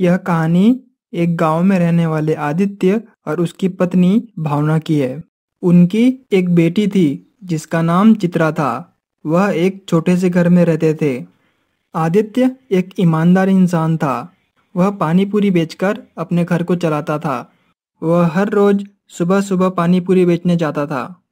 यह कहानी एक गाँव में रहने वाले आदित्य और उसकी पत्नी भावना की है। उनकी एक बेटी थी, जिसका नाम चित्रा था। वह एक छोटे से घर में रहते थे। आदित्य एक ईमानदार इंसान था। वह पानी पूरी बेचकर अपने घर को चलाता था। वह हर रोज सुबह सुबह पानी पूरी बेचने जाता था।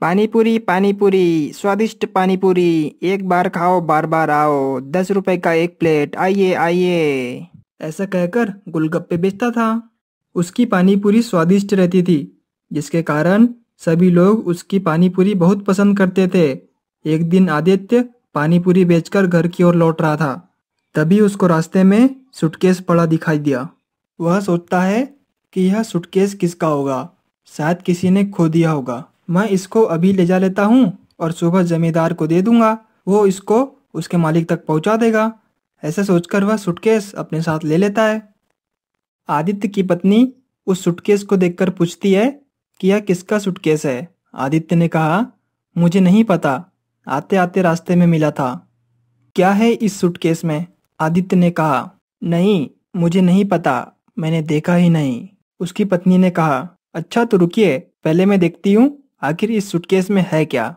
पानी पूरी पानी पूरी स्वादिष्ट पानी पूरी एक बार खाओ बार बार आओ, दस रुपए का एक प्लेट, आइए आइए। ऐसा कहकर गोलगप्पे बेचता था। उसकी पानी पूरी स्वादिष्ट रहती थी, जिसके कारण सभी लोग उसकी पानी पूरी बहुत पसंद करते थे। एक दिन आदित्य पानी पूरी बेचकर घर की ओर लौट रहा था। तभी उसको रास्ते में सुटकेस पड़ा दिखाई दिया। वह सोचता है कि यह सुटकेस किसका होगा? शायद किसी ने खो दिया होगा। मैं इसको अभी ले जा लेता हूँ और सुबह जमींदार को दे दूँगा। वो इसको उसके मालिक तक पहुँचा देगा। ऐसा सोचकर वह सुटकेस अपने साथ ले लेता है। आदित्य की पत्नी उस सुटकेस को देखकर पूछती है कि यह किसका सुटकेस है? आदित्य ने कहा, मुझे नहीं पता। आते आते रास्ते में मिला था। क्या है इस सुटकेस में? आदित्य ने कहा, नहीं, मुझे नहीं पता। मैंने देखा ही नहीं। उसकी पत्नी ने कहा अच्छा तो रुकिए। पहले मैं देखती हूँ, आखिर इस सुटकेस में है क्या?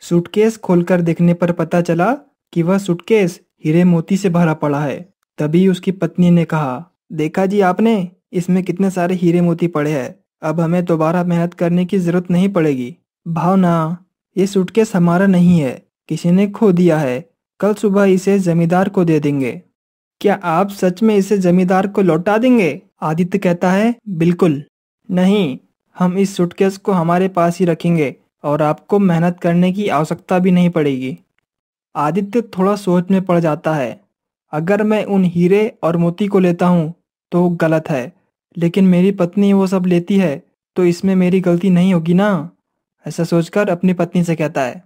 सूटकेस खोलकर देखने पर पता चला कि वह सुटकेस हीरे मोती से भरा पड़ा है। तभी उसकी पत्नी ने कहा, देखा जी आपने, इसमें कितने सारे हीरे मोती पड़े हैं। अब हमें दोबारा मेहनत करने की ज़रूरत नहीं पड़ेगी। भावना, ये सूटकेस हमारा नहीं है। किसी ने खो दिया है। कल सुबह इसे जमींदार को दे देंगे। क्या आप सच में इसे जमींदार को लौटा देंगे? आदित्य कहता है, बिल्कुल। नहीं, हम इस सूटकेस को हमारे पास ही रखेंगे और आपको मेहनत करने की आवश्यकता भी नहीं पड़ेगी। आदित्य थोड़ा सोच में पड़ जाता है। अगर मैं उन हीरे और मोती को लेता हूँ तो गलत है। लेकिन मेरी पत्नी वो सब लेती है तो इसमें मेरी गलती नहीं होगी ना? ऐसा सोचकर अपनी पत्नी से कहता है।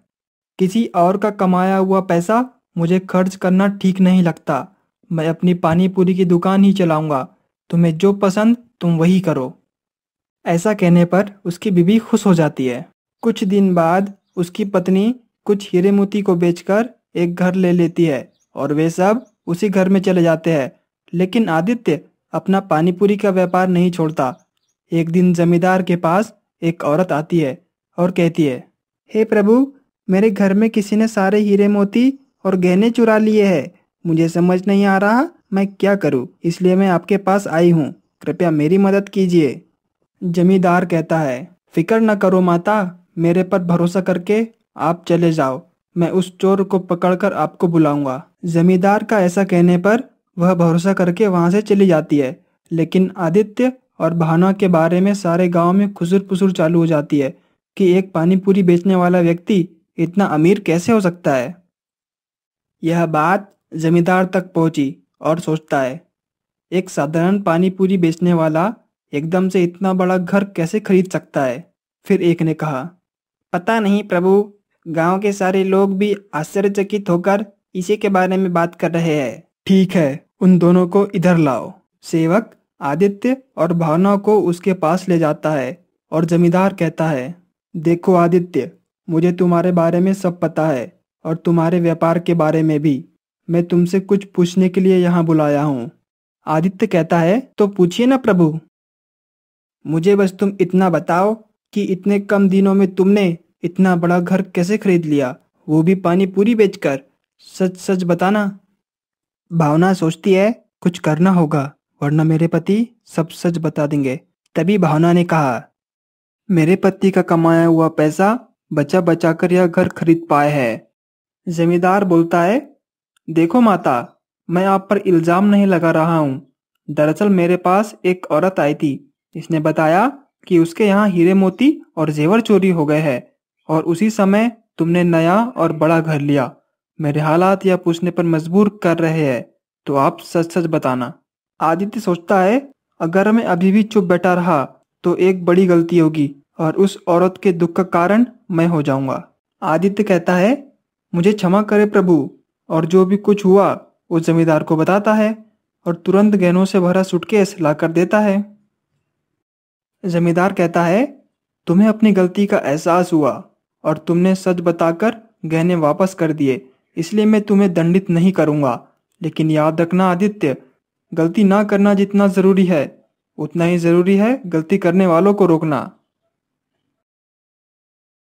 किसी और का कमाया हुआ पैसा मुझे खर्च करना ठीक नहीं लगता। मैं अपनी पानी पूरी की दुकान ही चलाऊँगा। तुम्हें जो पसंद, तुम वही करो। ऐसा कहने पर उसकी बीबी खुश हो जाती है। कुछ दिन बाद उसकी पत्नी कुछ हीरे मोती को बेचकर एक घर ले लेती है और वे सब उसी घर में चले जाते हैं। लेकिन आदित्य अपना पानीपुरी का व्यापार नहीं छोड़ता। एक दिन जमींदार के पास एक औरत आती है और कहती है, हे hey प्रभु, मेरे घर में किसी ने सारे हीरे मोती और गहने चुरा लिए हैं। मुझे समझ नहीं आ रहा मैं क्या करूँ, इसलिए मैं आपके पास आई हूँ। कृपया मेरी मदद कीजिए। जमींदार कहता है, फ़िक्र न करो माता, मेरे पर भरोसा करके आप चले जाओ। मैं उस चोर को पकड़कर आपको बुलाऊँगा। जमींदार का ऐसा कहने पर वह भरोसा करके वहाँ से चली जाती है। लेकिन आदित्य और भावना के बारे में सारे गाँव में खुसुर पुसुर चालू हो जाती है कि एक पानी पूरी बेचने वाला व्यक्ति इतना अमीर कैसे हो सकता है? यह बात जमींदार तक पहुँची और सोचता है, एक साधारण पानी पूरी बेचने वाला एकदम से इतना बड़ा घर कैसे खरीद सकता है? फिर एक ने कहा, पता नहीं प्रभु गाँव के सारे लोग भी आश्चर्यचकित होकर इसी के बारे में बात कर रहे हैं। ठीक है, उन दोनों को इधर लाओ। सेवक आदित्य और भावना को उसके पास ले जाता है और जमींदार कहता है, देखो आदित्य, मुझे तुम्हारे बारे में सब पता है और तुम्हारे व्यापार के बारे में भी। मैं तुमसे कुछ पूछने के लिए यहाँ बुलाया हूँ। आदित्य कहता है तो पूछिए ना प्रभु। मुझे बस तुम इतना बताओ कि इतने कम दिनों में तुमने इतना बड़ा घर कैसे खरीद लिया? वो भी पानी पूरी बेचकर। सच सच बताना। भावना सोचती है, कुछ करना होगा, वरना मेरे पति सब सच बता देंगे। तभी भावना ने कहा, मेरे पति का कमाया हुआ पैसा बचा बचा कर यह घर खरीद पाए है। जमींदार बोलता है, देखो माता, मैं आप पर इल्ज़ाम नहीं लगा रहा हूँ। दरअसल मेरे पास एक औरत आई थी। इसने बताया कि उसके यहाँ हीरे मोती और जेवर चोरी हो गए हैं। और उसी समय तुमने नया और बड़ा घर लिया। मेरे हालात यह पूछने पर मजबूर कर रहे हैं तो आप सच सच बताना। आदित्य सोचता है, अगर मैं अभी भी चुप बैठा रहा तो एक बड़ी गलती होगी और उस औरत के दुख का कारण मैं हो जाऊँगा। आदित्य कहता है, मुझे क्षमा करे प्रभु, और जो भी कुछ हुआ वो जमींदार को बताता है और तुरंत गहनों से भरा सुटकेस लाकर देता है। जमींदार कहता है, तुम्हें अपनी गलती का एहसास हुआ और तुमने सच बताकर गहने वापस कर दिए। इसलिए मैं तुम्हें दंडित नहीं करूँगा। लेकिन याद रखना आदित्य, गलती ना करना जितना ज़रूरी है। उतना ही ज़रूरी है गलती करने वालों को रोकना।